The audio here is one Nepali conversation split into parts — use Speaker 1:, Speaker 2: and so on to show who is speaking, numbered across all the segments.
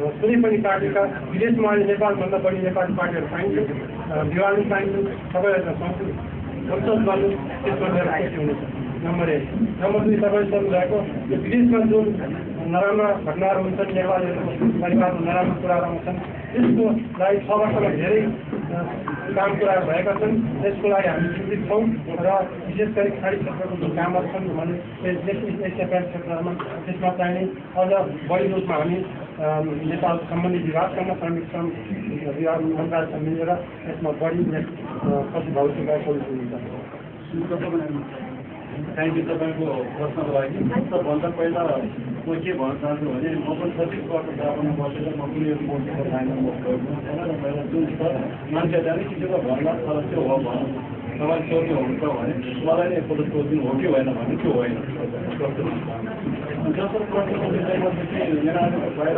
Speaker 1: कुनै पनि पार्टीका विदेशमा अहिले नेपालभन्दा बढी नेपाली पार्टीहरू पाइन्छ विवाह पाइन्छ सबैलाई पाउँछ संसद गर्नु त्यसमा मेरो खुसी हुनेछ नम्बर एक नम्बर दुई तपाईँले सोध्नुभएको यो विदेशमा जुन नराम्रा घटनाहरू हुन्छन् नेपालीहरूको परिवारमा नराम्रो कुराहरू आउँछन् त्यसको लागि छ वर्षमा धेरै काम कुराहरू भएका छन् त्यसको लागि हामी चिन्तित छौँ र विशेष गरी खाडी क्षेत्रको जुन कामहरू छन् भने एसिया प्याक क्षेत्रहरूमा त्यसमा चाहिने अझ बढी रूपमा हामी नेपाल सम्बन्धित विभागसँग श्रमिक श्रम विभाग मन्त्रालयसँग मिलेर यसमा बढी कति भविष्यका हुन्छ
Speaker 2: थ्याङ्क यू तपाईँको प्रश्नको लागि सबभन्दा पहिला म के भन्न चाहन्छु भने म पनि छत्तिस वर्ष जापानमा बसेर म कुनै मोर्चाको लाइनमा म र पहिला जुन छ मान्छे जाने किसिमको भन्दा तर त्यो हो भनौँ तपाईँ सोध्नुहुन्छ भने मलाई नै एकपल्ट सोधिदिनु हो कि होइन भने त्यो होइन जस्तो प्रश्नको विषयमा चाहिँ यहाँहरू बाहिर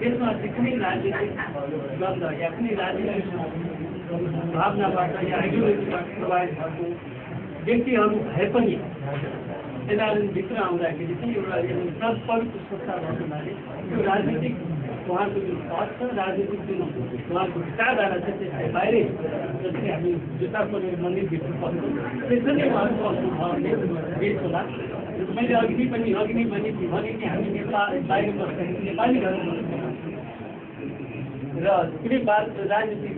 Speaker 3: त्यसमा चाहिँ कुनै राजनीतिक गन्ध या कुनै राजनीतिक भावनाबाट या आइडियोलोजीबाट प्रभावित भएको व्यक्तिहरू भए पनि एनआरएनभित्र आउँदाखेरि चाहिँ एउटा पवित्र संस्था भएको हुनाले त्यो राजनीतिक उहाँको जुन पद छ राजनीतिक जुन उहाँको विचारधारा छ त्यसलाई बाहिरै जस्तै हामी जुत्ता परेर मन्दिरभित्र पस्छौँ त्यसरी उहाँको बेस होला मैले अघि पनि अघि नै भने भने कि हामी नेपाल बाहिर बस्दाखेरि नेपाली धर्म र कुनै बात राजनीतिक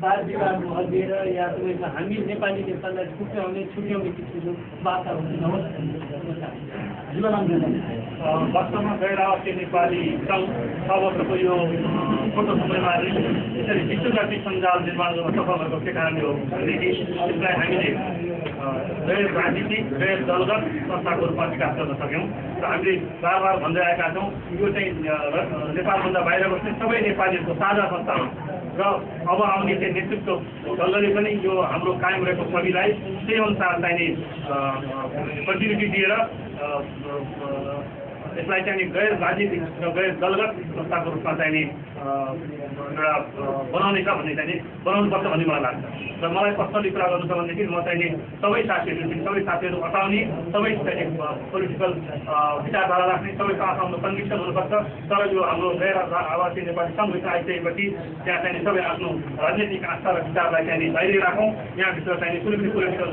Speaker 3: बाल विवाहमा हल्लिएर या तपाईँको हामी नेपाली नेपाललाई छुट्याउने छुट्याउने किसिमको वातावरण नहोस्
Speaker 1: वास्तवमा गएर अस्ति नेपाली सङ्घ छ वर्षको यो छोटो समयमा यसरी विश्वव्यापी सञ्जाल निर्माण गर्न सफल भएको के कारणले हो भनेदेखि यसलाई हामीले गैर राजनीतिक गैर दलगत संस्थाको रूपमा विकास गर्न सक्यौँ। र हामीले बार बार भन्दै आएका छौँ यो चाहिँ नेपालभन्दा बाहिर बस्ने सबै नेपालीहरूको साझा संस्था हो। र अब आउने चाहिँ नेतृत्व दलले पनि यो हाम्रो कायम रहेको छविलाई त्यही अनुसार चाहिने कन्टिन्युटी दिएर यसलाई चाहिँ गैर राजनीतिक र गैर दलगत संस्थाको रूपमा चाहिने एउटा बनाउने छ भन्ने चाहिँ बनाउनुपर्छ भन्ने मलाई लाग्छ। र मलाई पर्सनली कुरा गर्नु छ भनेदेखि म चाहिँ सबै साथीहरू सबै साथीहरू हटाउने सबै चाहिँ पोलिटिकल विचारधारा राख्ने सबैको आफ्नो कन्भिक्सन हुनुपर्छ। तर यो हाम्रो गैर आवासीय नेपाली सङ्घभित्र आइसकेपछि त्यहाँ चाहिँ सबै आफ्नो राजनीतिक आस्था र विचारलाई चाहिँ बाहिर राखौँ। यहाँभित्र चाहिँ कुनै पनि पोलिटिकल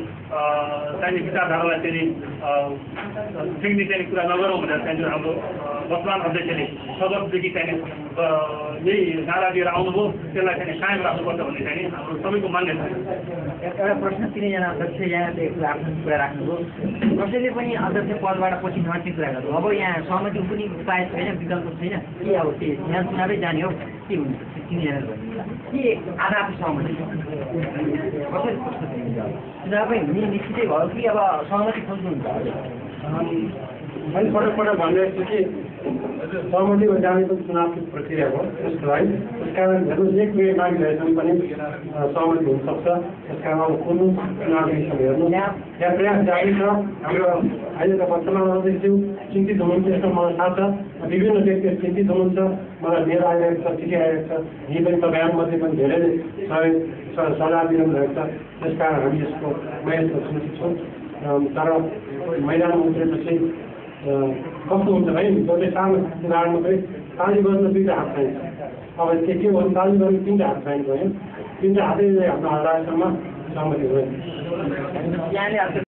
Speaker 1: चाहिने विचारधारालाई चाहिँ ठिक्ने चाहिँ कुरा नगरौँ भनेर चाहिँ हाम्रो वर्तमान अध्यक्षले सदस्यदेखि चाहिँ यही नारा दिएर आउनुभयो त्यसलाई चाहिँ कायम राख्नुपर्छ भन्ने चाहिँ हाम्रो सबैको मान्यता
Speaker 4: एउटा प्रश्न तिनैजना अध्यक्ष यहाँले आफ्नो कुरा राख्नुभयो कसैले पनि अध्यक्ष पदबाट पछि नट्ने कुरा गर्नु अब यहाँ सहमति कुनै उपाय छैन विकल्प छैन के अब के यहाँ चुनावै जाने हो के हुन्छ तिनजना के आधा सहमति कसरी चुनावै हुने निश्चितै भयो कि अब सहमति खोज्नुहुन्छ
Speaker 1: मैले पटक पटक भनिरहेको छु कि सहमतिमा जाने पनि चुनावको प्रक्रिया हो त्यसको लागि त्यस कारण हेर्नुहोस् एक मिनट मागिरहेछन् पनि सहमति हुनसक्छ। त्यस कारण अब कुन चुनाव विषयमा हेर्नु? यहाँ प्रयास जारी छ। हाम्रो अहिले त वर्तमान अध्यक्षज्यू चिन्तित हुनुहुन्छ यसमा मलाई थाहा छ। विभिन्न व्यक्तिहरू चिन्तित हुनुहुन्छ। मलाई लिएर आइरहेको छ चिठी आइरहेको छ। यहीँ पनि तपाईँहरूमध्ये पनि धेरैले सहयोग सल्लाह दिनुभएको छ। त्यस कारण हामी यसको म चिन्तित छौँ। तर मैदानमा उत्रेपछि قصد العلم دولة تعمل استدعاء المغرب طالبا نبيد حقين أو التكيب والطالبا نبيد حقين نبيد حقين نبيد حقين نبيد حقين
Speaker 4: نبيد حقين